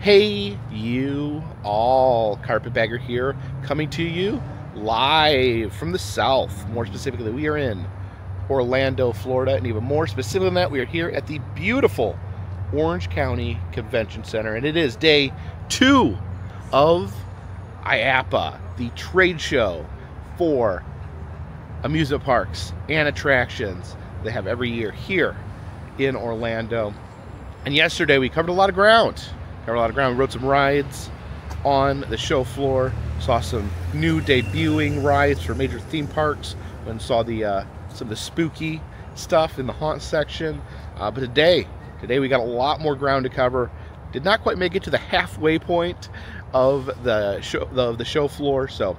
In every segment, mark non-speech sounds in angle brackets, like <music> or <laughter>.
Hey, you all. Carpetbagger here, coming to you live from the south. More specifically, we are in Orlando, Florida, and even more specifically than that, we are here at the beautiful Orange County Convention Center, and it is day two of IAAPA, the trade show for amusement parks and attractions they have every year here in Orlando. And yesterday we covered a lot of ground covered a lot of ground. Rode some rides on the show floor. Saw some new debuting rides for major theme parks. And saw the uh, some of the spooky stuff in the haunt section. Uh, but today, today we got a lot more ground to cover. Did not quite make it to the halfway point of the show of the show floor. So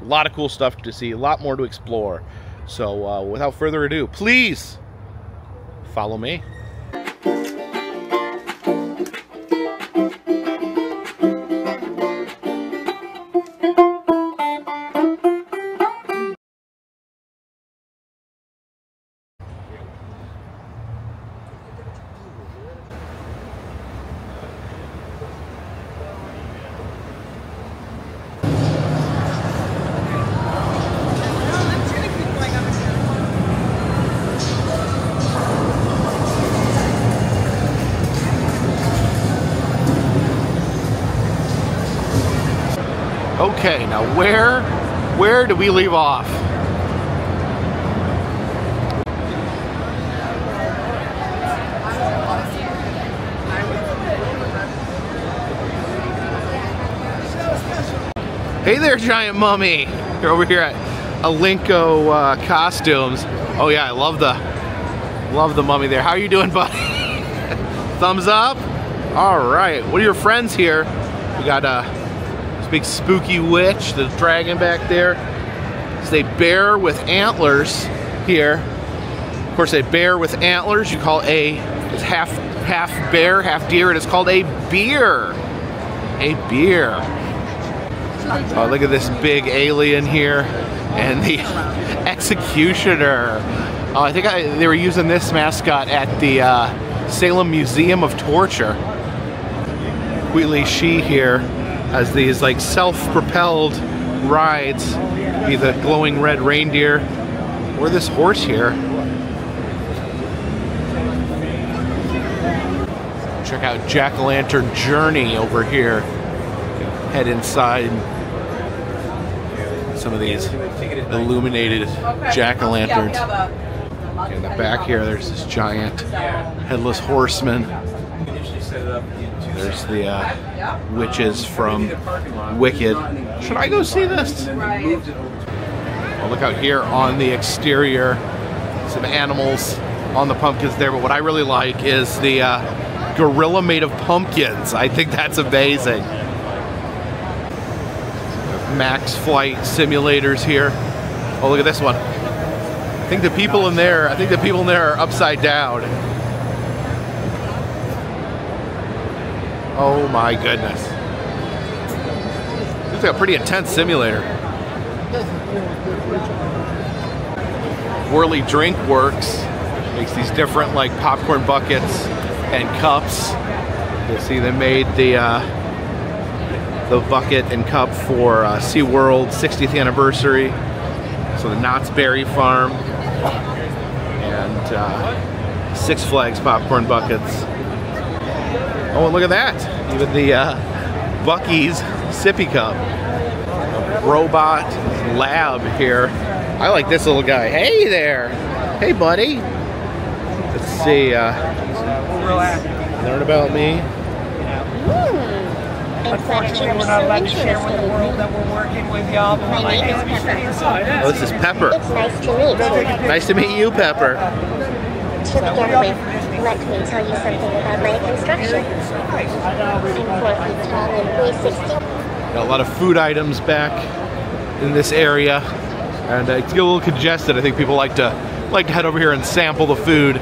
a lot of cool stuff to see, a lot more to explore. So uh, without further ado, please follow me. Okay, now where, where do we leave off? Hey there, Giant Mummy! You're over here at Alinco uh, Costumes. Oh yeah, I love the, love the mummy there. How are you doing, <laughs> buddy? Thumbs up? All right, what are your friends here? We got uh, big spooky witch, the dragon back there. It's a bear with antlers here. Of course, a bear with antlers, you call a, it's half, half bear, half deer, and it's called a beer. A beer. Oh, look at this big alien here. And the <laughs> executioner. Oh, I think I, they were using this mascot at the uh, Salem Museum of Torture. Wheatley She here as these like self-propelled rides, be the glowing red reindeer or this horse here. Check out Jack-o'-lantern Journey over here. Head inside some of these illuminated jack-o'-lanterns. In the back here, there's this giant headless horseman. There's the uh, witches from Wicked. Should I go see this? Well, look out here on the exterior. Some animals on the pumpkins there, but what I really like is the uh, gorilla made of pumpkins. I think that's amazing. Max flight simulators here. Oh, look at this one. I think the people in there, I think the people in there are upside down. Oh my goodness. It's like a pretty intense simulator. Whirley Drink Works makes these different like popcorn buckets and cups. You'll see they made the uh, the bucket and cup for uh, SeaWorld 60th anniversary. So the Knott's Berry Farm and uh, Six Flags popcorn buckets. Oh, and look at that. Even the uh, Buc-ee's sippy cup. Robot lab here. I like this little guy. Hey there. Hey, buddy. Let's see. Uh, learn about me. Unfortunately, we're not allowed to share with the world that we're working with y'all. My name is Pepper. Oh, this is Pepper. It's nice to meet you. Nice to meet you, Pepper. To begin with, let me tell you something about my construction. I'm four feet tall and weigh 60. Got a lot of food items back in this area, and uh, it's a little congested. I think people like to like to head over here and sample the food.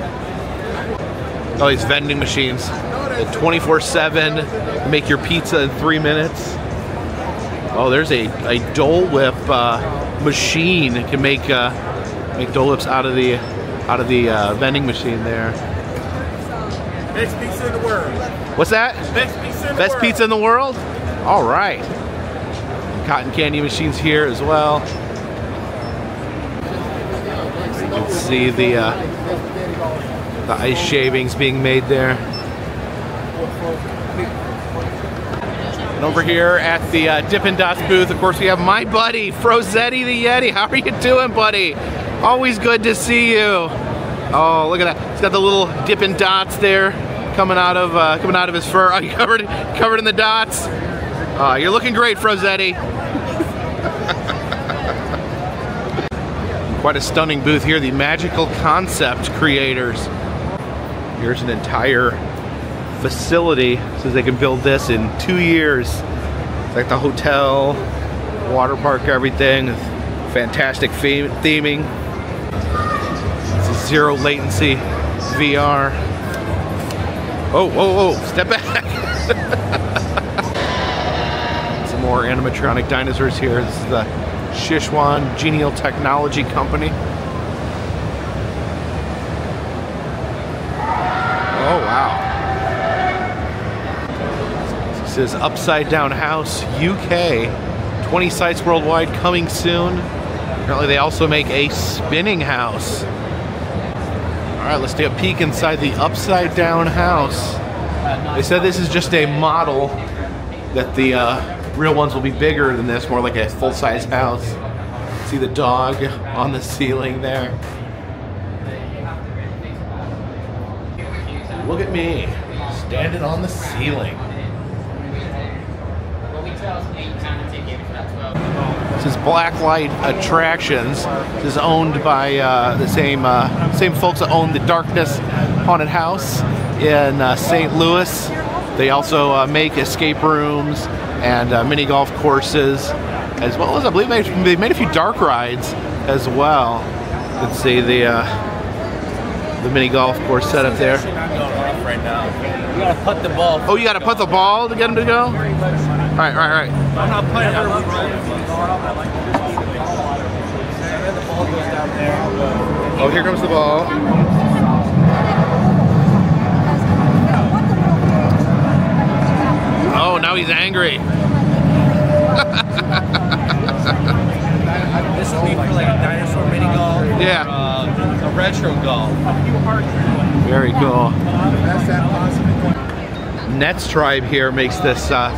All these vending machines, 24/7. Make your pizza in three minutes. Oh, there's a, a Dole Whip uh, machine. It can make uh, make Dole Whips out of the out of the uh, vending machine there. Best pizza in the world. What's that? Best pizza in the Best world. pizza in the world? All right. Cotton candy machines here as well. You can see the uh, the ice shavings being made there. And over here at the uh, Dippin' Dots booth, of course, we have my buddy Frozetti the Yeti. <laughs> How are you doing, buddy? Always good to see you. Oh, look at that! He's got the little Dippin' Dots there coming out of uh, coming out of his fur. Oh, <laughs> you covered covered in the dots. Uh, you're looking great, Frozetti. <laughs> Quite a stunning booth here. The Magical Concept creators. Here's an entire facility. Says they can build this in two years. It's like the hotel, water park, everything. Fantastic theming. It's zero latency VR. Oh, whoa, whoa, step back. <laughs> Some more animatronic dinosaurs here. This is the Sichuan Genial Technology Company. Oh, wow. This is Upside Down House UK. 20 sites worldwide coming soon. Apparently, they also make a spinning house. All right, let's take a peek inside the Upside Down House. They said this is just a model, that the uh, real ones will be bigger than this, more like a full size house. See the dog on the ceiling there. Look at me, standing on the ceiling. This is Blacklight Attractions. This is owned by uh, the same uh, same folks that own the Darkness Haunted House in uh, St. Louis. They also uh, make escape rooms and uh, mini golf courses, as well as I believe they made a few dark rides as well. Let's see the uh, the mini golf course set up there. Actually not going off right now. You gotta put the ball. Oh, you got to put the ball to get them to go. All right, right, right. I'm not it. I'm the ball goes down there. Oh, here comes the ball. Oh, now he's angry. <laughs> This will be for like a dinosaur mini golf. or, Yeah. uh, a retro golf. Very cool. Nets Tribe here makes this uh,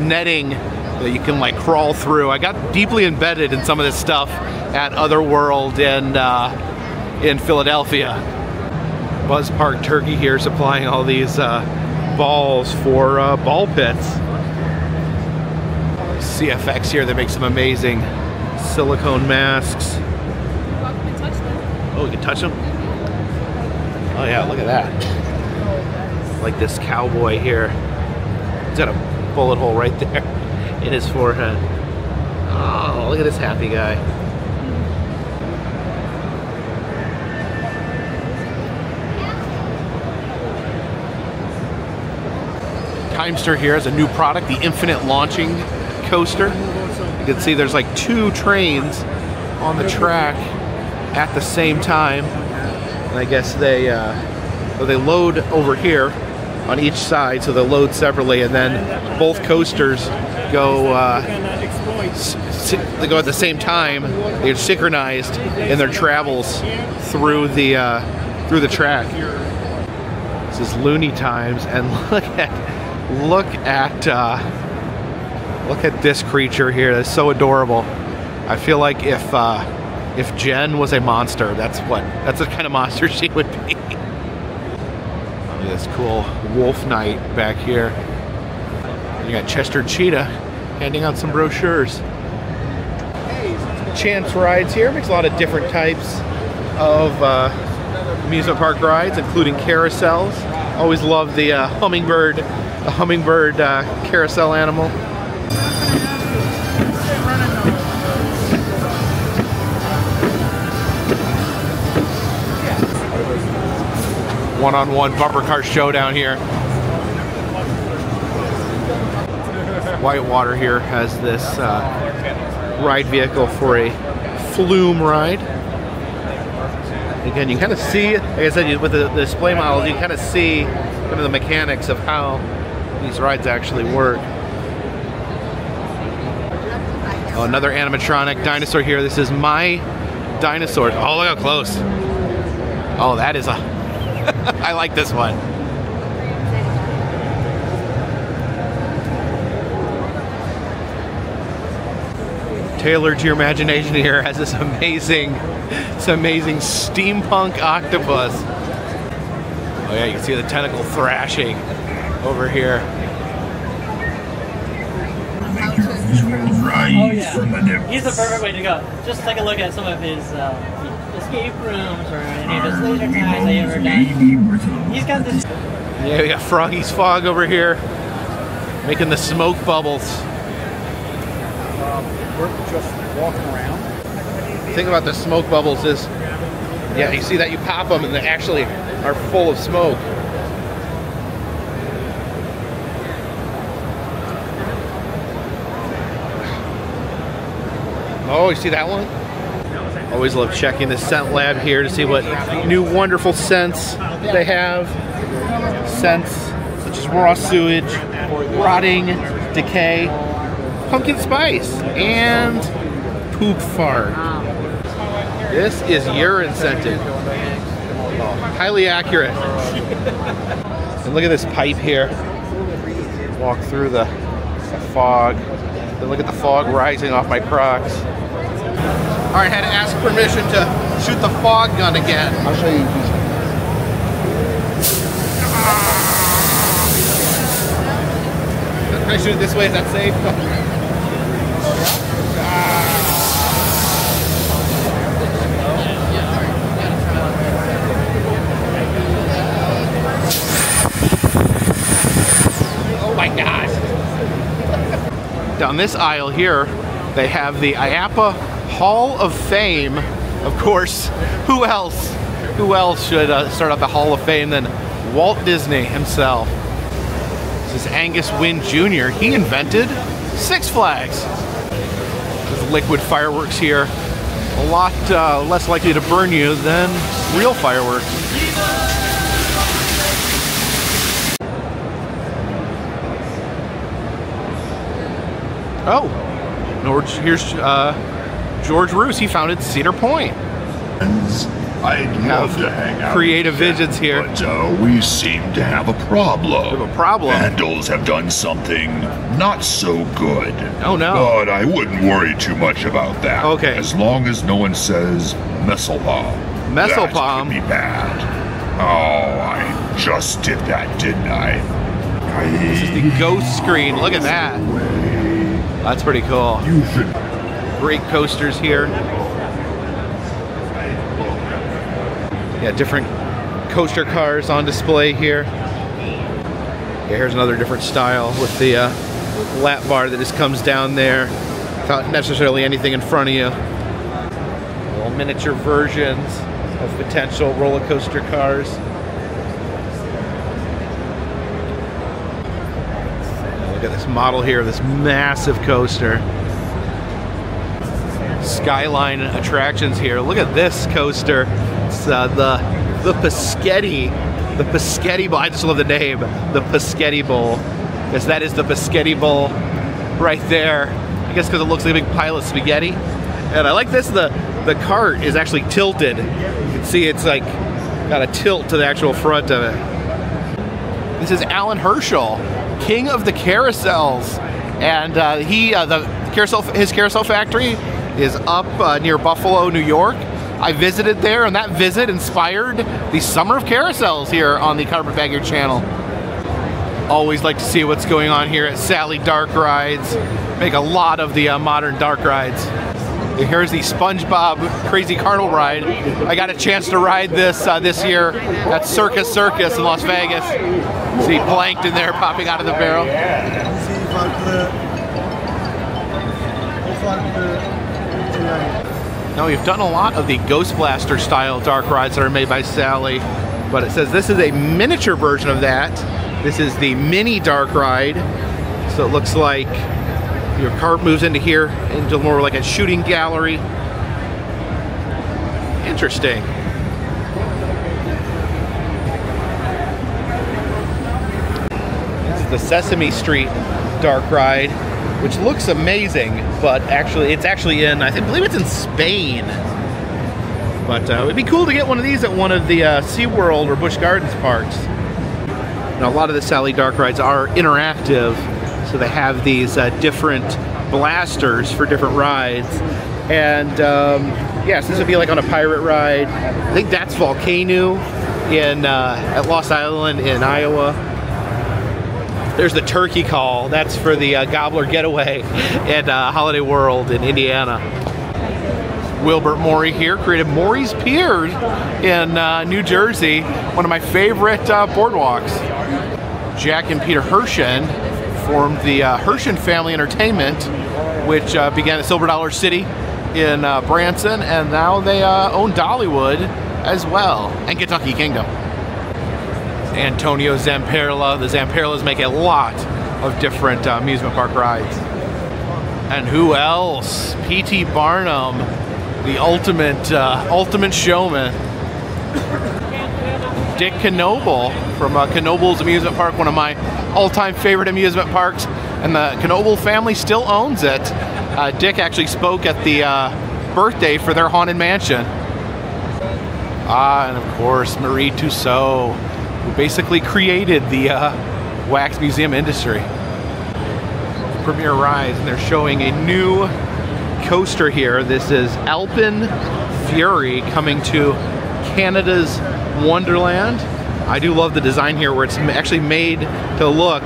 netting that you can like crawl through. I got deeply embedded in some of this stuff at Otherworld in uh, in Philadelphia. Buzz Park Turkey here supplying all these uh, balls for uh, ball pits. CFX here that makes some amazing silicone masks. Oh, you can touch them? Oh yeah, look at that. Like this cowboy here. He's got a bullet hole right there <laughs> in his forehead. Oh, look at this happy guy. Timester here has a new product, the Infinite Launching Coaster. You can see there's like two trains on the track at the same time. And I guess they uh, they load over here on each side, so they'll load separately, and then both coasters go uh, they go at the same time. They're synchronized in their travels through the uh, through the track. This is Looney Times, and <laughs> look at look at uh, look at this creature here. That's so adorable. I feel like if uh, if Jen was a monster, that's what that's the kind of monster <laughs> she would be. This cool wolf knight back here. You got Chester Cheetah handing out some brochures. Chance Rides here makes a lot of different types of uh, amusement park rides, including carousels. Always love the uh, hummingbird, the hummingbird uh, carousel animal. One-on-one bumper car showdown here. Whitewater here has this uh, ride vehicle for a flume ride. Again, you kind of see, like I said, you- with the, the display models, you kind of see kind of the mechanics of how these rides actually work. Oh, another animatronic dinosaur here. This is my dinosaur. Oh, look how close. Oh, that is a. <laughs> I like this one. Tailored to your imagination here has this amazing, this amazing steampunk octopus. Oh yeah, you can see the tentacle thrashing over here. Right Oh, yeah. from the nip. He's the perfect way to go. Just take a look at some of his uh, escape rooms or any of his laser tags I ever done. He's got this. Yeah, we got Froggy's Fog over here, making the smoke bubbles. Um, we're just walking around. The thing about the smoke bubbles is, yeah, you see that you pop them and they actually are full of smoke. Oh, you see that one? Always love checking the scent lab here to see what new wonderful scents they have. Scents such as raw sewage, rotting, decay, pumpkin spice, and poop fart. This is urine scented. Highly accurate. And look at this pipe here. Walk through the fog. Then look at the fog rising off my Crocs. All right, had to ask permission to shoot the fog gun again. I'll show you. Can I shoot it this way? Is that safe? <laughs> Oh my god. Down this aisle here, they have the IAAPA Hall of Fame. Of course, who else? Who else should uh, start out the Hall of Fame than Walt Disney himself? This is Angus Wynne Jr. He invented Six Flags. There's liquid fireworks here. A lot uh, less likely to burn you than real fireworks. Oh, George, here's uh, George Roose. He founded Cedar Point. I'd have love to hang out. creative visions here. But uh, we seem to have a problem. We have a problem? Vandals have done something not so good. Oh, no. But I wouldn't worry too much about that. Okay. As long as no one says Messelbaum. Messelbaum? That could be bad. Oh, I just did that, didn't I? This is the ghost screen. Look at that. That's pretty cool. You should Great coasters here. Yeah, different coaster cars on display here. Yeah, here's another different style with the uh, lap bar that just comes down there without necessarily anything in front of you. Little miniature versions of potential roller coaster cars. Look at this model here, this massive coaster. Skyline attractions here. Look at this coaster. It's uh, the the Paschetti, the Paschetti Bowl. I just love the name, the Paschetti Bowl, because that is the Paschetti Bowl right there. I guess because it looks like a big pile of spaghetti. And I like this. The the cart is actually tilted. You can see it's like got a tilt to the actual front of it. This is Allan Herschell, king of the carousels, and uh, he uh, the carousel his carousel factory is up uh, near Buffalo, New York. I visited there, and that visit inspired the Summer of Carousels here on the Carpetbagger channel. Always like to see what's going on here at Sally Dark Rides. Make a lot of the uh, modern dark rides. Here's the SpongeBob Crazy Carnival ride. I got a chance to ride this uh, this year at Circus Circus in Las Vegas. See plankton there popping out of the barrel. Now we've done a lot of the Ghost Blaster style dark rides that are made by Sally, but it says this is a miniature version of that. This is the mini dark ride. So it looks like your cart moves into here, into more like a shooting gallery. Interesting. This is the Sesame Street dark ride which looks amazing, but actually, it's actually in, I believe it's in Spain. But uh, it'd be cool to get one of these at one of the uh, SeaWorld or Busch Gardens parks. Now, a lot of the Sally Dark rides are interactive, so they have these uh, different blasters for different rides. And um, yes, this would be like on a pirate ride. I think that's Volcano in uh, at Lost Island in Iowa. There's the Turkey Call. That's for the uh, Gobbler Getaway at uh, Holiday World in Indiana. Wilbert Morey here created Morey's Pier in uh, New Jersey, one of my favorite uh, boardwalks. Jack and Peter Herschend formed the uh, Herschend Family Entertainment, which uh, began at Silver Dollar City in uh, Branson, and now they uh, own Dollywood as well, and Kentucky Kingdom. Antonio Zamperla. The Zamperlas make a lot of different uh, amusement park rides. And who else? P.T. Barnum, the ultimate, uh, ultimate showman. Dick Knoebel from uh, Knoebel's Amusement Park, one of my all-time favorite amusement parks, and the Knoebel family still owns it. Uh, Dick actually spoke at the uh, birthday for their haunted mansion. Ah, and of course Marie Tussaud, who basically created the uh, wax museum industry. Premier Rides, and they're showing a new coaster here. This is Alpen Fury coming to Canada's Wonderland. I do love the design here where it's actually made to look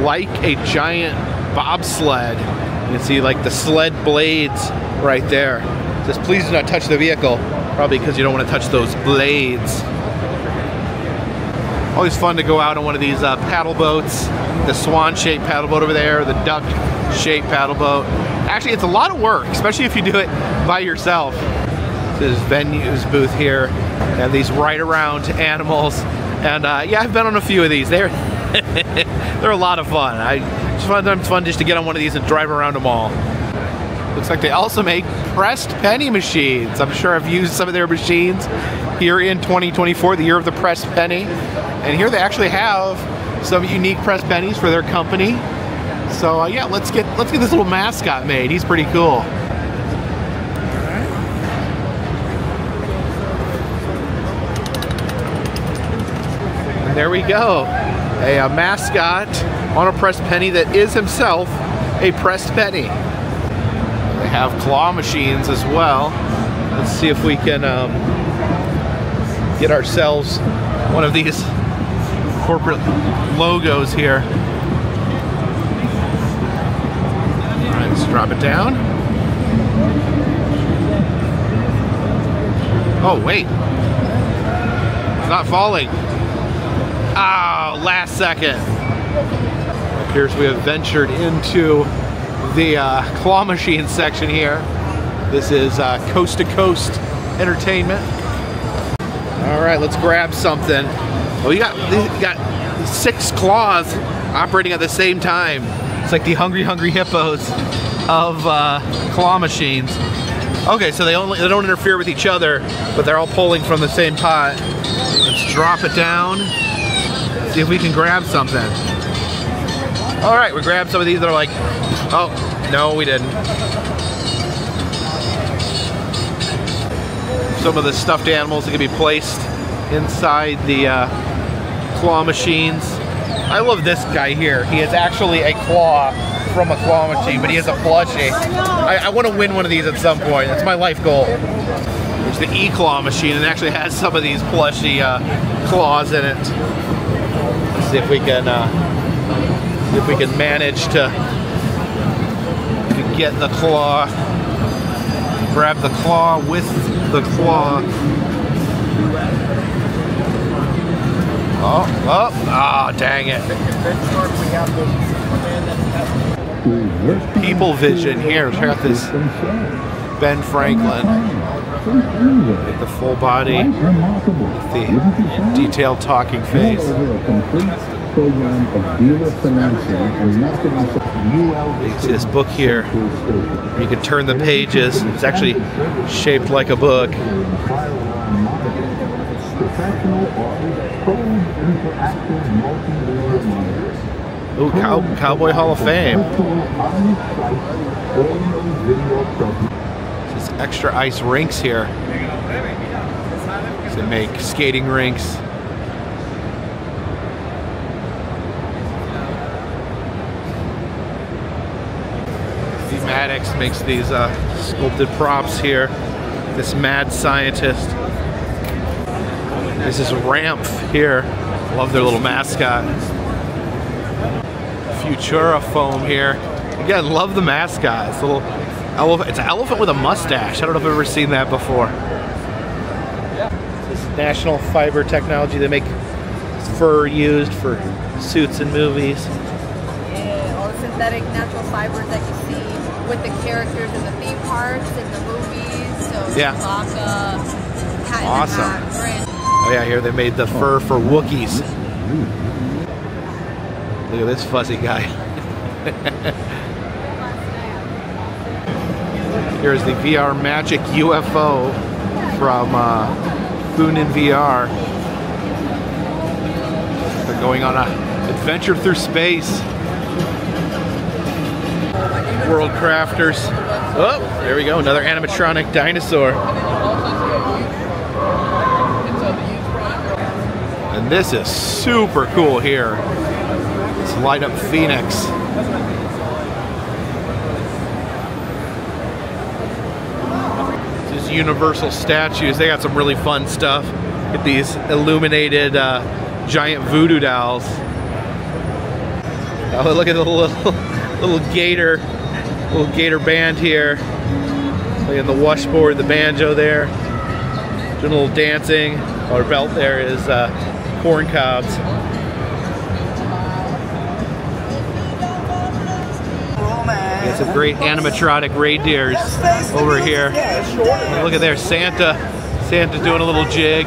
like a giant bobsled. You can see like the sled blades right there. It says please do not touch the vehicle, probably because you don't want to touch those blades. Always fun to go out on one of these uh, paddle boats. The swan-shaped paddle boat over there, the duck-shaped paddle boat. Actually, it's a lot of work, especially if you do it by yourself. This is Venue's booth here. and these ride-around animals. And uh, yeah, I've been on a few of these. They're <laughs> they're a lot of fun. I just find them fun just to get on one of these and drive around them all. Looks like they also make pressed penny machines. I'm sure I've used some of their machines here in 2024, the year of the pressed penny. And here they actually have some unique pressed pennies for their company. So uh, yeah, let's get let's get this little mascot made. He's pretty cool. And there we go. A, a mascot on a pressed penny that is himself a pressed penny. Have claw machines as well. Let's see if we can um, get ourselves one of these corporate logos here. All right, let's drop it down. Oh, wait. It's not falling. Oh, last second. It appears we have ventured into the uh, claw machine section here. This is uh, Coast to Coast Entertainment. All right, let's grab something. Oh, you got you got six claws operating at the same time. It's like the hungry, hungry hippos of uh, claw machines. Okay, so they only they don't interfere with each other, but they're all pulling from the same pot. Let's drop it down. See if we can grab something. All right, we grabbed some of these that are like, oh, no, we didn't. Some of the stuffed animals that can be placed inside the uh, claw machines. I love this guy here. He is actually a claw from a claw machine, but he is a plushie. I, I want to win one of these at some point. That's my life goal. There's the e-claw machine, and it actually has some of these plushy uh, claws in it. Let's see if we can uh, if we can manage to, to get the claw, grab the claw with the claw. Oh, oh, oh, dang it. People Vision here. Check out this Ben Franklin. With the full body, the detailed talking face. See this book here. You can turn the pages. It's actually shaped like a book. Ooh, Cow Cowboy Hall of Fame. Just extra ice rinks here. To make skating rinks. Maddox makes these uh, sculpted props here. This mad scientist. This is Ramph here. Love their little mascot. Futura foam here. Again, love the mascot. It's a little elephant. It's an elephant with a mustache. I don't know if I've ever seen that before. This is National Fiber Technology. They make fur used for suits and movies. Yeah, all the synthetic natural fibers that you see with the characters in the theme parks and the movies. So Yeah. Chewbacca, Cat Awesome. Hat, Oh yeah, here they made the fur for Wookiees. Look at this fuzzy guy. Here's the VR Magic UFO from uh, Funin VR. They're going on a adventure through space. World Crafters. Oh, there we go, another animatronic dinosaur. And this is super cool here. This light up Phoenix. This is Universal statues. They got some really fun stuff. Get these illuminated uh, giant voodoo dolls. Oh, look at the little <laughs> little gator, little gator band here. Playing the washboard, the banjo there. Doing a little dancing. Our belt there is uh, corn cobs. Got some great animatronic reindeers over here. Look at there, Santa. Santa doing a little jig.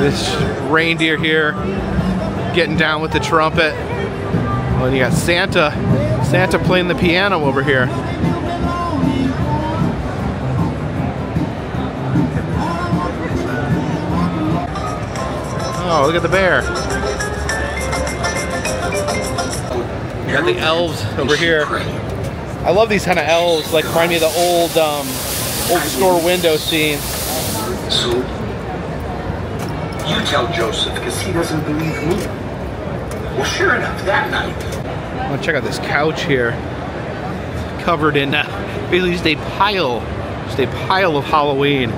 This reindeer here getting down with the trumpet. And you got Santa. Santa playing the piano over here. Oh, look at the bear. You got the elves over here. I love these kind of elves, like remind me of the old um, old store window scenes. So, you tell Joseph because he doesn't believe me. Well, sure enough, that night, I want to check out this couch here. Covered in uh, basically just a pile, just a pile of Halloween.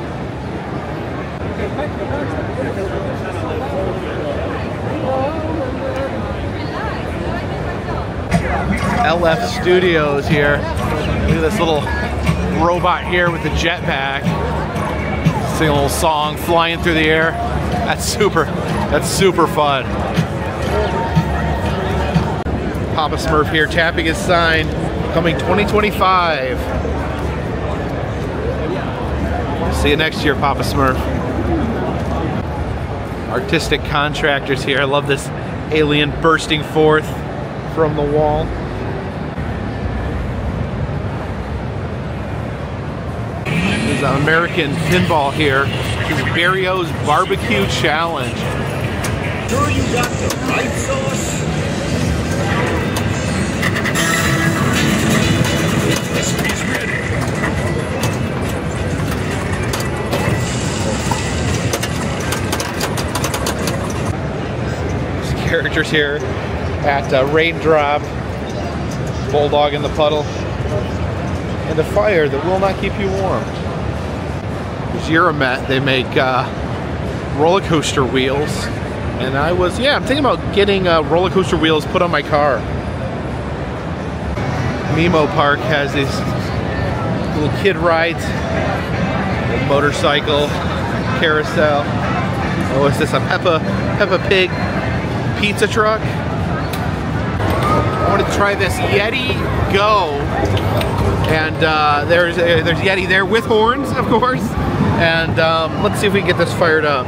LF Studios here. Look at this little robot here with the jetpack. Sing a little song, flying through the air. That's super, that's super fun. Papa Smurf here tapping his sign, coming 2025. See you next year, Papa Smurf. Artistic contractors here. I love this alien bursting forth from the wall. There's an American pinball here. This is Barrio's Barbecue Challenge. sure you got the right sauce? Characters here at uh, Raindrop, Bulldog in the Puddle, and a fire that will not keep you warm. There's Euromet, they make uh, roller coaster wheels. And I was, yeah, I'm thinking about getting uh, roller coaster wheels put on my car. Mimo Park has these little kid rides, motorcycle, carousel. Oh, is this a Peppa, Peppa Pig pizza truck. I want to try this Yeti Go, and uh, there's uh, there's Yeti there with horns, of course. And um, let's see if we can get this fired up.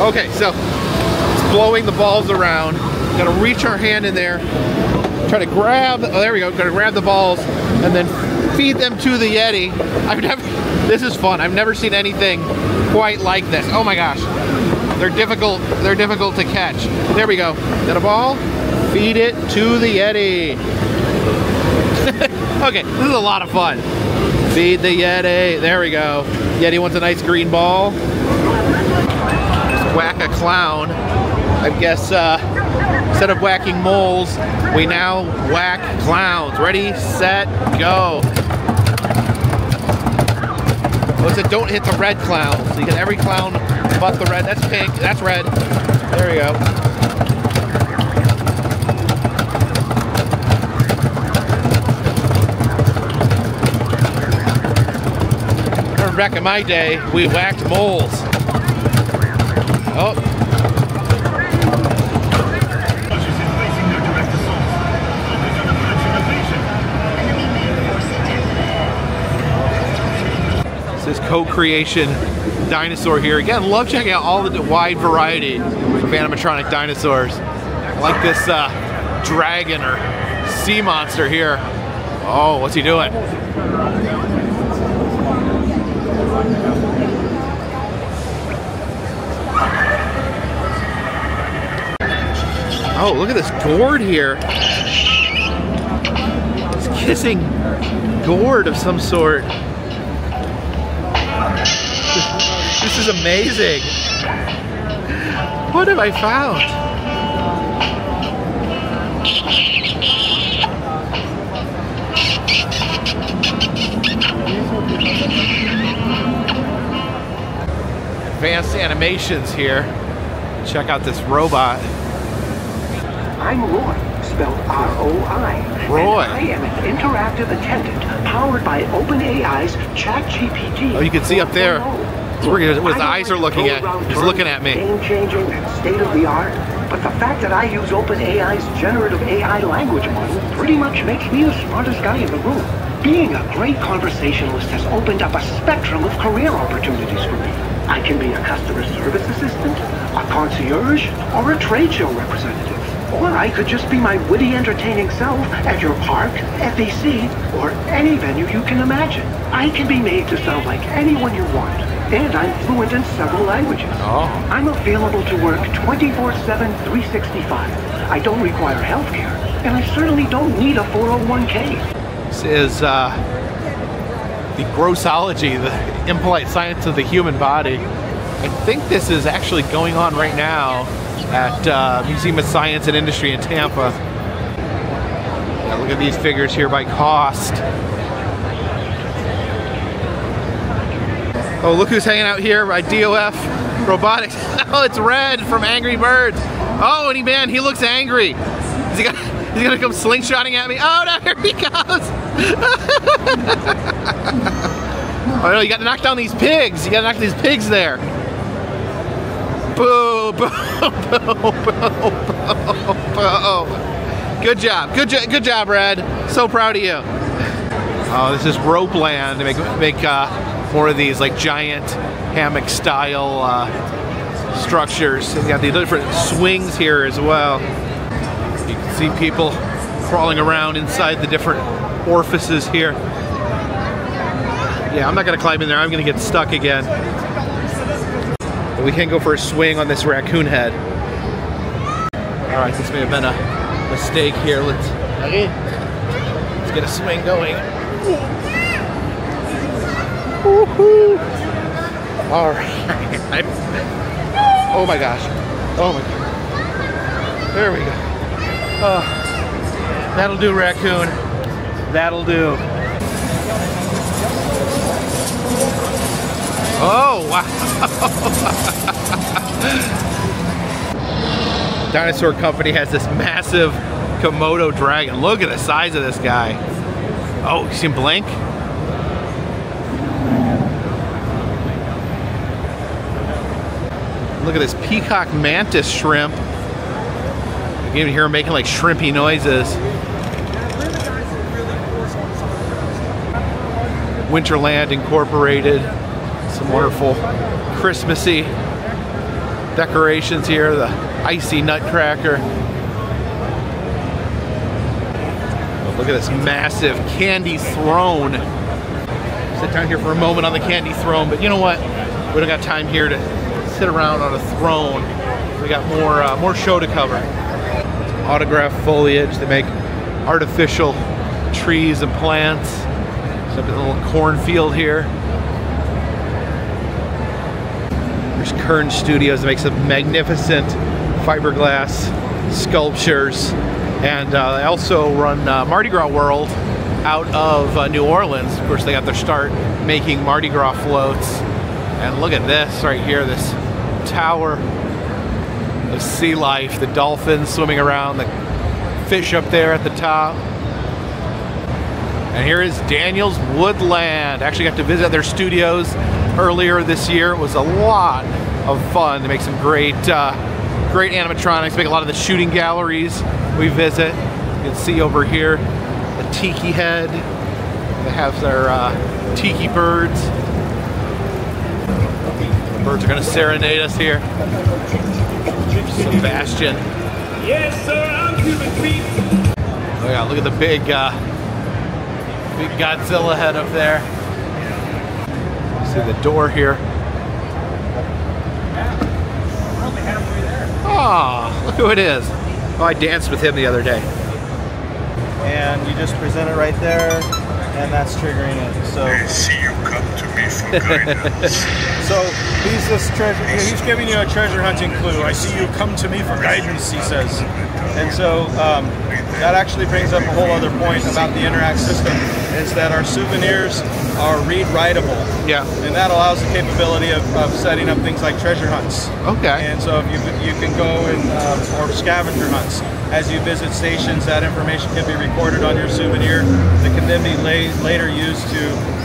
Okay, so it's blowing the balls around. Gotta reach our hand in there, try to grab. Oh, there we go. Gotta grab the balls and then feed them to the Yeti. I've never. <laughs> This is fun. I've never seen anything quite like this. Oh my gosh. They're difficult. They're difficult to catch. There we go. Got a ball? Feed it to the Yeti. <laughs> okay, this is a lot of fun. Feed the Yeti. There we go. Yeti wants a nice green ball. Whack a clown. I guess uh, instead of whacking moles, we now whack clowns. Ready, set, go. Oh, it don't hit the red clown. So you get every clown but the red. That's pink. That's red. There we go. Back in my day, we whacked moles. Oh, This is co-creation dinosaur here. Again, love checking out all the wide variety of animatronic dinosaurs. I like this uh, dragon or sea monster here. Oh, what's he doing? Oh, look at this gourd here. It's kissing gourd of some sort. This is amazing. What have I found? Advanced animations here. Check out this robot. I'm Roy, spelled R-O-I. Roy. I am an interactive attendant powered by OpenAI's ChatGPT. Oh, you can see up there. 4.0. It's where his- his I don't eyes are looking at- he's looking at me. Game-changing state-of-the-art, but the fact that I use OpenAI's generative AI language model pretty much makes me the smartest guy in the room. Being a great conversationalist has opened up a spectrum of career opportunities for me. I can be a customer service assistant, a concierge, or a trade show representative. Or I could just be my witty, entertaining self at your park, FEC, or any venue you can imagine. I can be made to sound like anyone you want, and I'm fluent in several languages. Oh. I'm available to work 24-7, 365. I don't require health care, and I certainly don't need a 401k. This is uh, the grossology, the impolite science of the human body. I think this is actually going on right now at uh, Museum of Science and Industry in Tampa. Yeah, look at these figures here by cost. Oh, look who's hanging out here by DOF Robotics. <laughs> oh, it's Red from Angry Birds. Oh, and he man, he looks angry. Is he gonna, he's gonna come slingshotting at me? Oh no, here he comes! <laughs> oh no, you gotta knock down these pigs. You gotta knock these pigs there. Boo, boo, boo, <laughs> boo, boo, boo. Good job, good job, good job, Red. So proud of you. Oh, this is rope land. Make make uh, more of these like giant hammock style uh, structures. They got these different swings here as well. You can see people crawling around inside the different orifices here. Yeah, I'm not gonna climb in there. I'm gonna get stuck again. But we can go for a swing on this raccoon head. All right, this may have been a mistake here. Let's let's get a swing going. All right. Oh my gosh. Oh my. There we go. Oh, that'll do, raccoon. That'll do. Oh, wow. <laughs> Dinosaur Company has this massive Komodo dragon. Look at the size of this guy. Oh, you see him blink? Look at this peacock mantis shrimp. You can even hear him making like shrimpy noises. Winterland Incorporated. Some wonderful Christmassy decorations here. The icy nutcracker. Look at this massive candy throne. Sit down here for a moment on the candy throne, but you know what? We don't got time here to sit around on a throne. We got more uh, more show to cover. Autograph foliage. They make artificial trees and plants. So a little cornfield here. There's Kern Studios that makes some magnificent fiberglass sculptures. And uh, they also run uh, Mardi Gras World out of uh, New Orleans. Of course, they got their start making Mardi Gras floats. And look at this right here, this tower of sea life, the dolphins swimming around, the fish up there at the top. And here is Daniels Woodland. Actually got to visit their studios earlier this year. It was a lot of fun. They make some great, uh, great animatronics. Make a lot of the shooting galleries we visit. You can see over here the tiki head. They have their uh, tiki birds. The birds are gonna serenade us here. Sebastian. Yes, sir, I'm Cuban Pete. Oh yeah, look at the big, uh, big Godzilla head up there. See the door here. Ah, look who it is. Oh, I danced with him the other day. and you just present it right there, and that's triggering it. So, I see you come to me for guidance. <laughs> so he's this treasure. He's giving you a treasure hunting clue. I see you come to me for guidance. He says, and so um, that actually brings up a whole other point about the Interact system. Is that our souvenirs are read writable, Yeah. and that allows the capability of, of setting up things like treasure hunts. Okay. And so if you, you can go and, um, or scavenger hunts. As you visit stations, that information can be recorded on your souvenir that can then be la- later used to,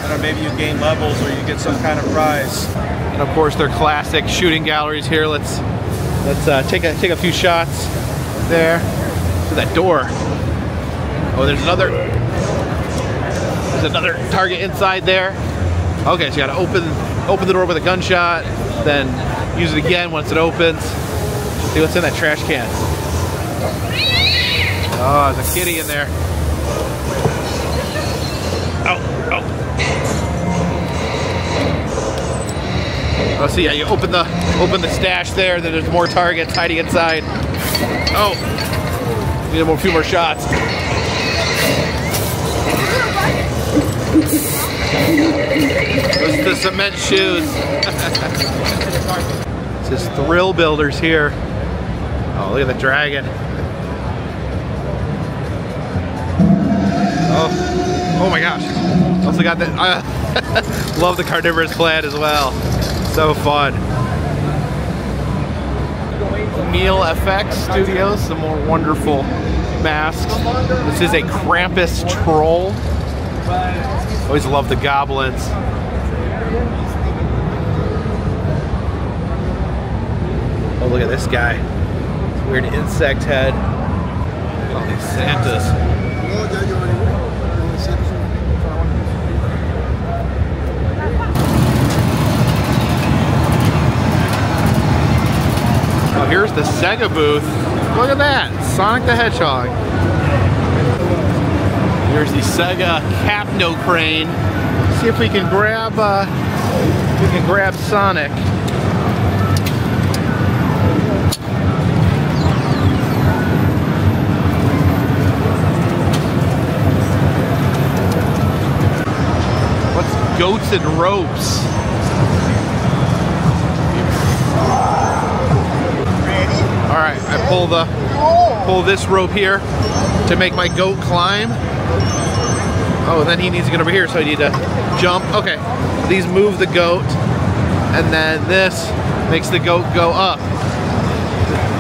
I don't know, maybe you gain levels or you get some kind of prize. And of course, their classic shooting galleries here. Let's let's uh, take a take a few shots there. To that door. Oh, there's another. There's another target inside there. Okay, so you gotta open open the door with a gunshot, then use it again once it opens. See what's in that trash can. Oh, there's a kitty in there. Oh, so yeah, you open the open the stash there. Then there's more targets hiding inside. Oh, need a few more shots. Those the cement shoes. <laughs> it says Thrill Builders here. Oh, look at the dragon. Oh, oh my gosh. Also got that. Uh, <laughs> I love the carnivorous plant as well. So fun. Meal FX Studios, some more wonderful masks. This is a Krampus troll. Always love the goblins. Oh, look at this guy. Weird insect head. Oh, these Santas. Oh, here's the Sega booth. Look at that, Sonic the Hedgehog. Here's the Sega Capno crane. See if we can grab, uh, we can grab Sonic. What's goats and ropes? Right, I pull the pull this rope here to make my goat climb. Oh, then he needs to get over here, so I need to jump. Okay, these move the goat, and then this makes the goat go up.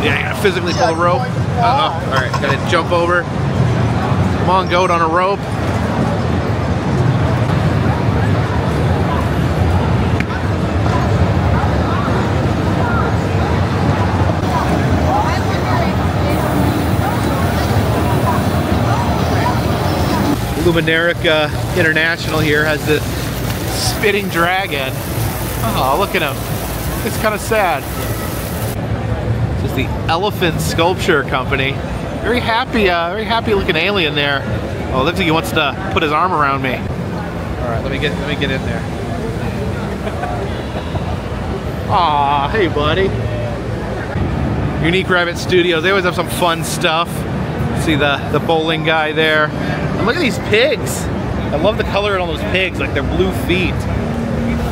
Yeah, I gotta physically pull the rope. Uh oh. All right, gotta jump over. Come on, goat on a rope. Luminarica International here has this spitting dragon. Oh, look at him. It's kind of sad. This is the Elephant Sculpture Company. Very happy, uh, very happy looking alien there. Oh, looks like he wants to put his arm around me. All right, let me get, let me get in there. <laughs> Aw, hey buddy. Unique Rabbit Studios, they always have some fun stuff. See the, the bowling guy there. Look at these pigs. I love the color on those pigs, like their blue feet.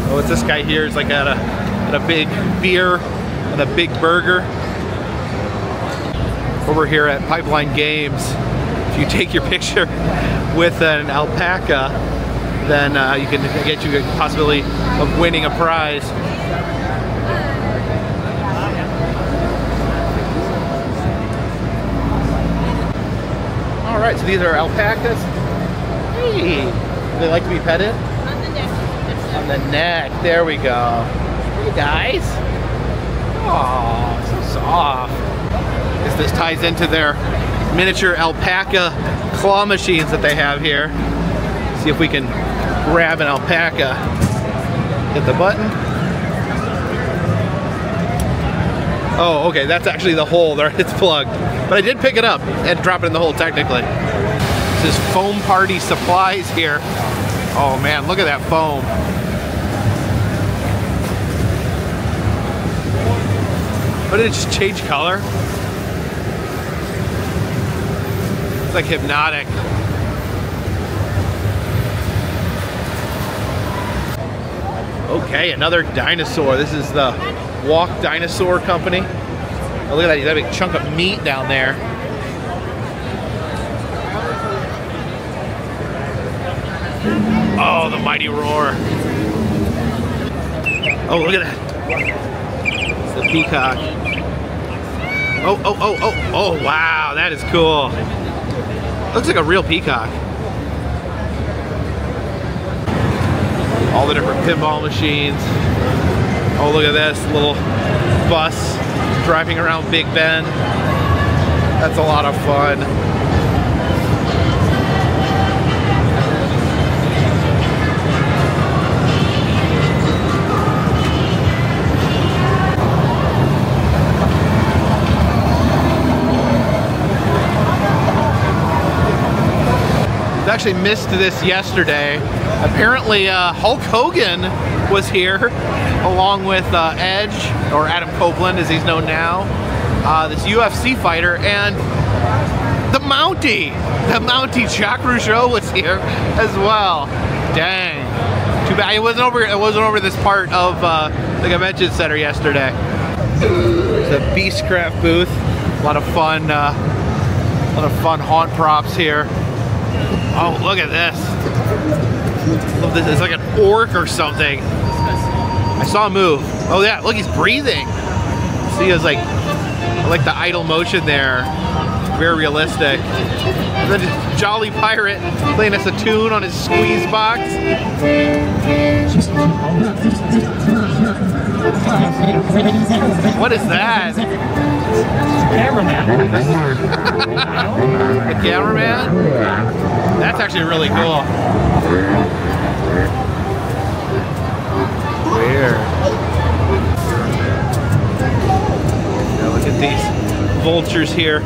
Oh, it's this guy here. He's like at a, at a big beer and a big burger. Over here at Pipeline Games, if you take your <laughs> picture with an alpaca, then uh, you can get you a possibility of winning a prize. Right, so these are alpacas. Hey, they like to be petted? On the neck. On the neck, there we go. Hey guys. Oh, so soft. This, this ties into their miniature alpaca claw machines that they have here. See if we can grab an alpaca. Hit the button. Oh, okay, that's actually the hole there. <laughs> It's plugged. But I did pick it up and drop it in the hole technically. This is Foam Party Supplies here. Oh man, look at that foam. But did it just change color? It's like hypnotic. Okay, another dinosaur. This is the Walk Dinosaur Company. Oh, look at that, that big chunk of meat down there. Oh, the mighty roar. Oh, look at that. It's the peacock. Oh, oh, oh, oh, oh, wow, that is cool. Looks like a real peacock. All the different pinball machines. Oh, look at this little bus driving around Big Ben. That's a lot of fun. actually missed this yesterday. Apparently, uh, Hulk Hogan was here along with uh, Edge, or Adam Copeland as he's known now, uh, this UFC fighter, and the Mountie, the Mountie Jacques Rougeau was here as well. Dang. Too bad it wasn't over. It wasn't over this part of uh, the convention center yesterday. A Beastcraft booth. A lot of fun. Uh, a lot of fun haunt props here. Oh, look at this. Look, this is like an orc or something. I saw him move. Oh yeah, look, he's breathing. See, it's like, I like the idle motion there. Very realistic. And then Jolly Pirate playing us a tune on his squeeze box. What is that? Cameraman. <laughs> the cameraman? That's actually really cool. Weird. Now look at these vultures here.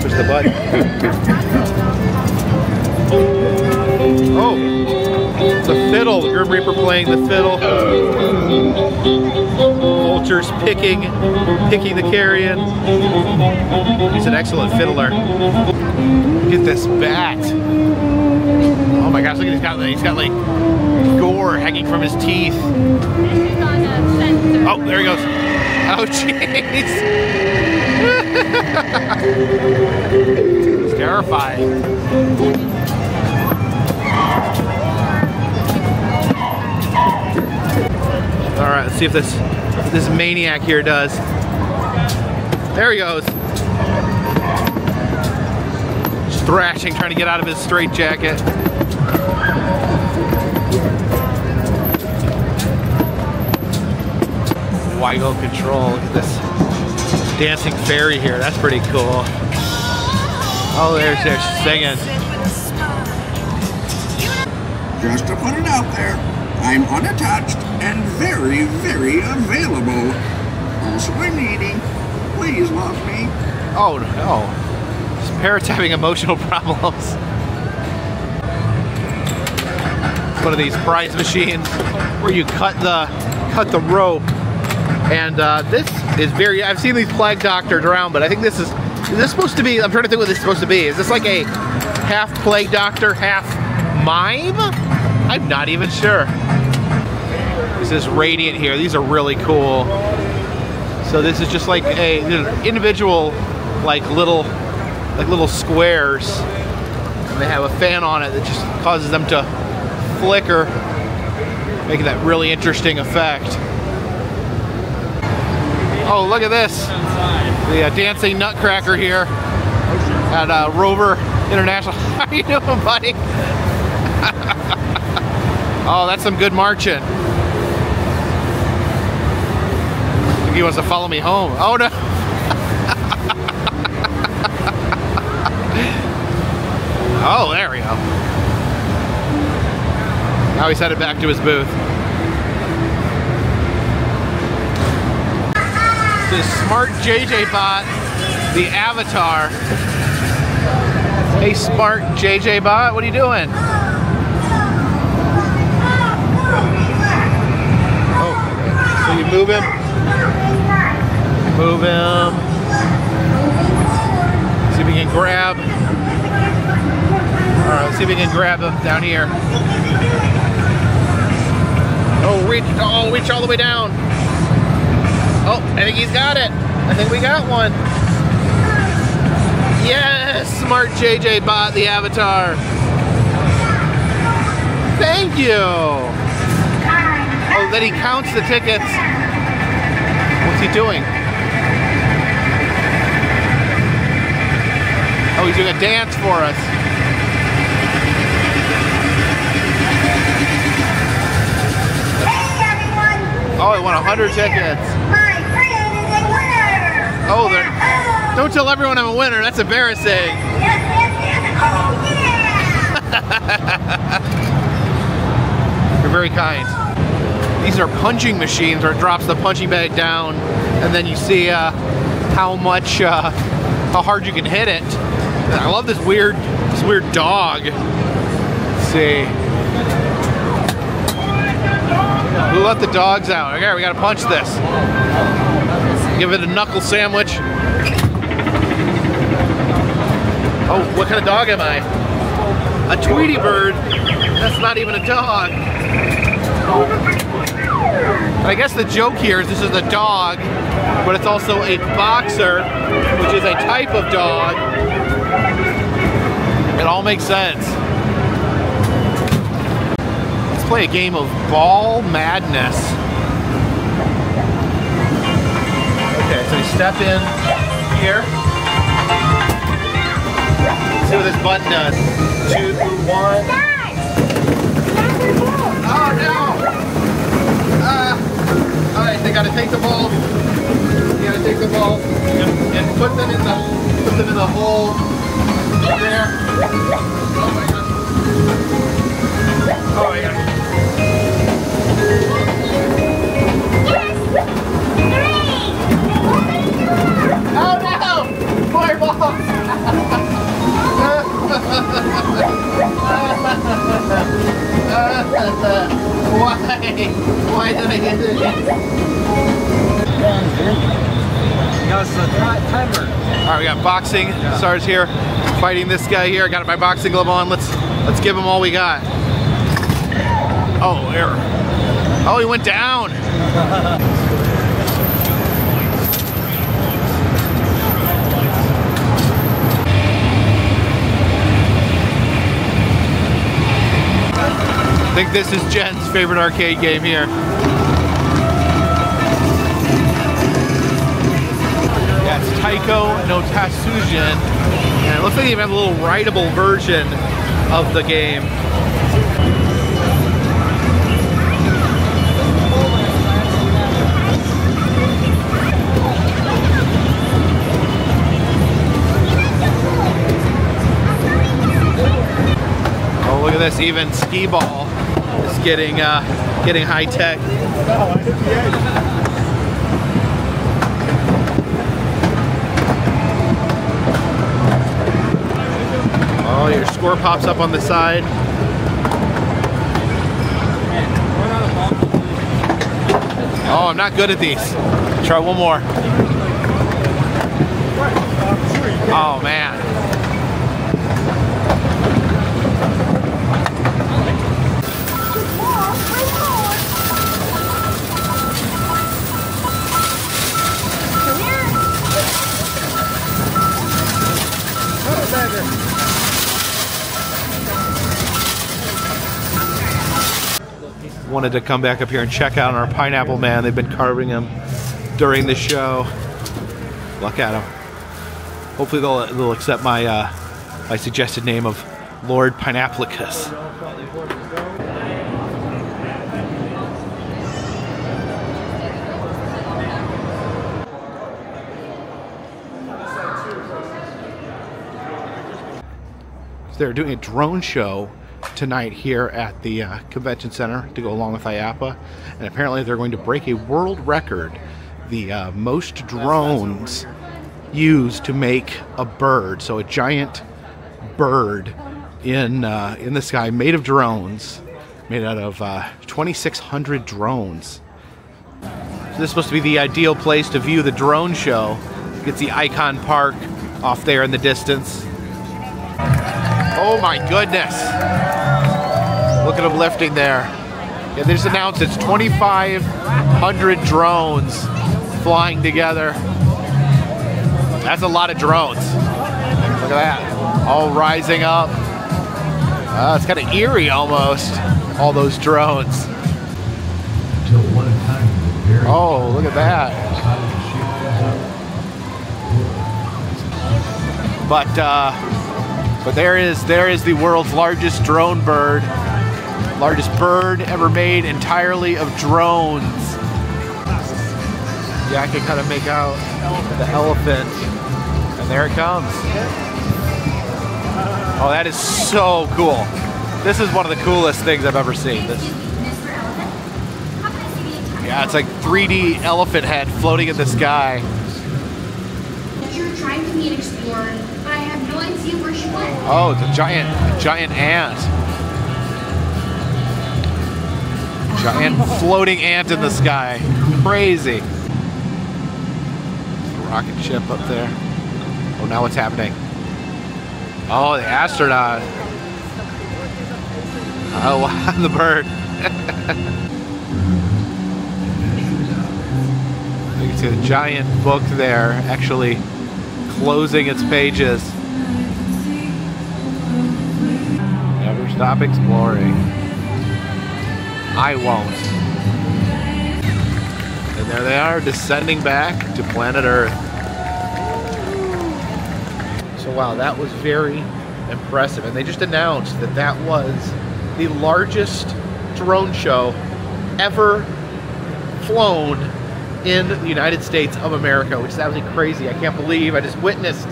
Push the button. <laughs> Oh! The fiddle, the Grim Reaper playing the fiddle. Vultures picking, picking the carrion. He's an excellent fiddler. Look at this bat. Oh my gosh, look at he's got he's got like gore hanging from his teeth. Oh, there he goes. Oh <laughs> jeez. it's terrifying. All right, let's see if this if this maniac here does. There he goes. Thrashing, trying to get out of his straitjacket. Weigo control. Look at this dancing fairy here. That's pretty cool. Oh, there's there's singing. Just to put it out there, I'm unattached and very, very available. Also, I'm needy. Please love me. Oh no. Parrot's having emotional <laughs> problems. One of these prize machines where you cut the cut the rope And uh, this is very, I've seen these plague doctors around, but I think this is, is this supposed to be, I'm trying to think what this is supposed to be. Is this like a half plague doctor, half mime? I'm not even sure. This is radiant here. These are really cool. So this is just like a individual, like little, like little squares. And they have a fan on it that just causes them to flicker, making that really interesting effect. Oh, look at this. The uh, dancing nutcracker here at uh, Rover International. <laughs> How you doing, buddy? <laughs> oh, that's some good marching. I think he wants to follow me home. Oh, no. Oh, there we go. Now he's headed back to his booth. the smart JJ bot, the avatar. Hey smart JJ bot, what are you doing? Oh, so you move him, move him. See if we can grab. All right, let's see if we can grab them down here. Oh, reach, oh, reach all the way down. Oh, I think he's got it. I think we got one. Yes, smart JJ bought the avatar. Thank you. Oh, then he counts the tickets. What's he doing? Oh, he's doing a dance for us. Oh, I won 100 tickets. Oh, they're, don't tell everyone I'm a winner. That's embarrassing. <laughs> You're very kind. These are punching machines where it drops the punching bag down and then you see uh, how much, uh, how hard you can hit it. I love this weird, this weird dog. Let's see. Who let the dogs out? Okay, we gotta punch this. Give it a knuckle sandwich. Oh, what kind of dog am I? A Tweety bird? That's not even a dog. I guess the joke here is this is a dog, but it's also a boxer, which is a type of dog. It all makes sense. Play a game of Ball Madness. Okay, so you step in here. See what this button does. Two, one. Oh no! Uh, Alright, they gotta take the ball. You gotta take the ball and, and put them in the put them in the hole there. Oh my god. Oh my god. Oh no! More balls! Why? Why did I get this? No, it's the timer. All right, we got boxing yeah. stars here, fighting this guy here. I got my boxing glove on. Let's let's give him all we got. Oh, error. Oh, he went down. I think this is Jen's favorite arcade game here. It's Taiko no Tatsujin. And it looks like they even have a little writable version of the game. At this, even skee ball is getting uh, getting high tech. Oh, your score pops up on the side. Oh, I'm not good at these. Try one more. Oh man. Wanted to come back up here and check out our pineapple man. They've been carving him during the show. Look at him. Hopefully they'll, they'll accept my uh, my suggested name of Lord Pineapplicus. They're doing a drone show tonight here at the uh, convention center to go along with IAAPA. and apparently they're going to break a world record, the uh, most drones used to make a bird. So a giant bird in uh, in the sky, made of drones, made out of uh, 2,600 drones. So this is supposed to be the ideal place to view the drone show. Gets the Icon Park off there in the distance. Oh my goodness! Look at them lifting there. Yeah, they just announced it's 2,500 drones flying together. That's a lot of drones. Look at that. All rising up. Uh, it's kind of eerie almost. All those drones. Oh, look at that. But uh, but there is there is the world's largest drone bird, largest bird ever made entirely of drones. Yeah, I can kind of make out the elephant, and there it comes. Oh, that is so cool. This is one of the coolest things I've ever seen. This. Yeah, it's like 3D elephant head floating in the sky. You're trying to meet Explorer, but I have no idea where she went. Oh, it's a giant, a giant ant. Giant floating ant in the sky. Crazy. Rocket ship up there. Oh, now what's happening? Oh, the astronaut. Oh, <laughs> wow, the bird. you can see the giant book there actually closing its pages. Never stop exploring. I won't. And there they are, descending back to planet Earth. So wow, that was very impressive. And they just announced that that was the largest drone show ever flown in the United States of America, which is absolutely crazy. I can't believe I just witnessed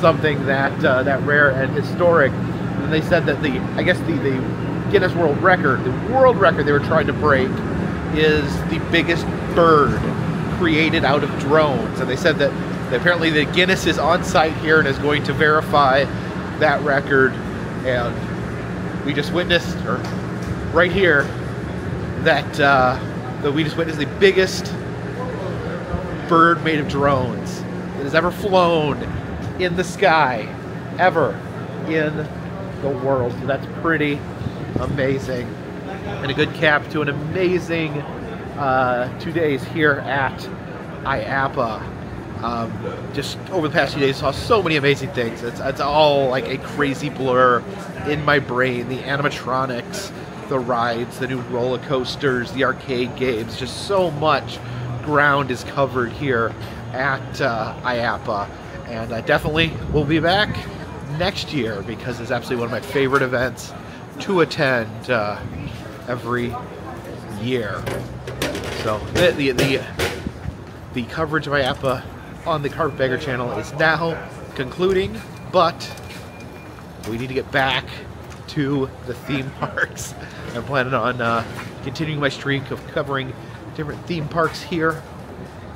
something that uh, that rare and historic. And they said that the, I guess the, the Guinness World Record, the world record they were trying to break, is the biggest bird created out of drones. And they said that, that apparently the Guinness is on site here and is going to verify that record. And we just witnessed, or right here, that uh, that we just witnessed the biggest bird made of drones that has ever flown in the sky ever in the world. So that's pretty amazing. And a good cap to an amazing uh, two days here at IAAPA. Um, just over the past few days, saw so many amazing things. It's, it's all like a crazy blur in my brain. The animatronics, the rides, the new roller coasters, the arcade games, just so much ground is covered here at uh, IAAPA. And I definitely will be back next year because it's absolutely one of my favorite events to attend uh, every year. So the, the, the, the coverage of IAAPA on the Carpetbagger channel is now concluding, but we need to get back to the theme <laughs> parks. I'm planning on uh, continuing my streak of covering different theme parks here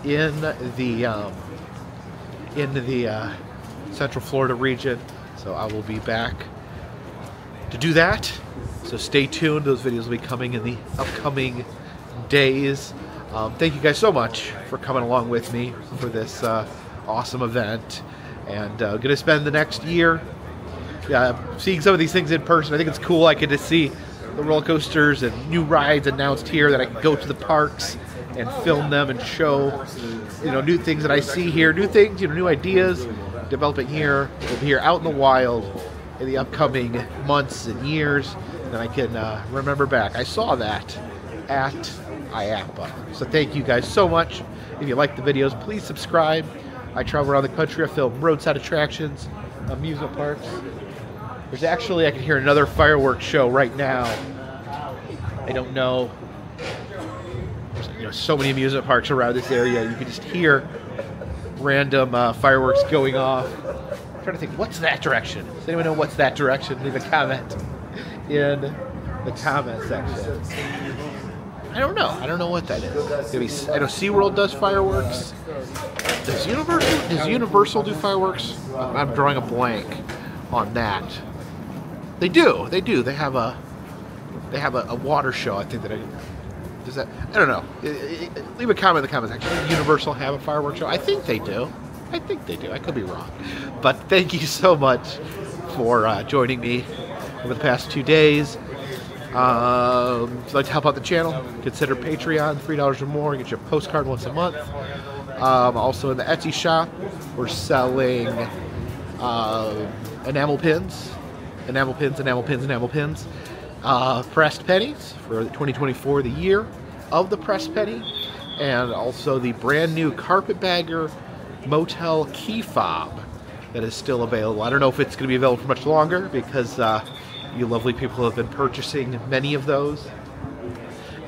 in the um, in the uh, Central Florida region. So I will be back to do that. So stay tuned. Those videos will be coming in the upcoming days. Um, thank you guys so much for coming along with me for this uh, awesome event. And uh, going to spend the next year yeah, seeing some of these things in person. I think it's cool. I get to see the roller coasters and new rides announced here that I can go to the parks and film them and show, you know, new things that I see here, new things, you know, new ideas developing here. We'll be here out in the wild in the upcoming months and years. And I can uh, remember back. I saw that at IAAPA. So thank you guys so much. If you like the videos, please subscribe. I travel around the country. I film roadside attractions, amusement parks. There's actually, I can hear another fireworks show right now. I don't know. There's you know, so many amusement parks around this area. You can just hear random uh, fireworks going off. I'm trying to think, what's that direction? Does anyone know what's that direction? Leave a comment in the comment section. I don't know. I don't know what that is. Maybe I know SeaWorld does fireworks. Does Universal does Universal do fireworks? I'm drawing a blank on that. They do. They do. They have a they have a, a water show. I think that I does that. I don't know. Leave a comment in the comments. Actually, Universal have a fireworks show. I think they do. I think they do. I could be wrong. But thank you so much for uh, joining me over the past two days. Um, if you'd like to help out the channel, consider Patreon, $3 or more. Get your postcard once a month. Um, also in the Etsy shop, we're selling uh, enamel pins enamel pins, enamel pins, enamel pins. Uh, pressed pennies for 2024, the year of the pressed penny, and also the brand new Carpetbagger Motel Key Fob that is still available. I don't know if it's going to be available for much longer because uh, you lovely people have been purchasing many of those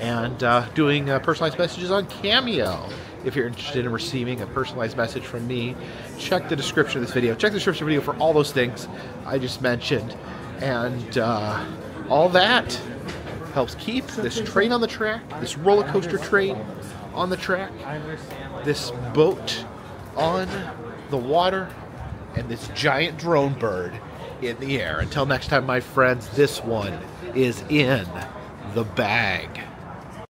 and uh, doing uh, personalized messages on Cameo. If you're interested in receiving a personalized message from me, check the description of this video. Check the description the video for all those things I just mentioned. And uh, all that helps keep this train on the track, this roller coaster train on the track, this boat on the water, and this giant drone bird in the air. Until next time, my friends, this one is in the bag.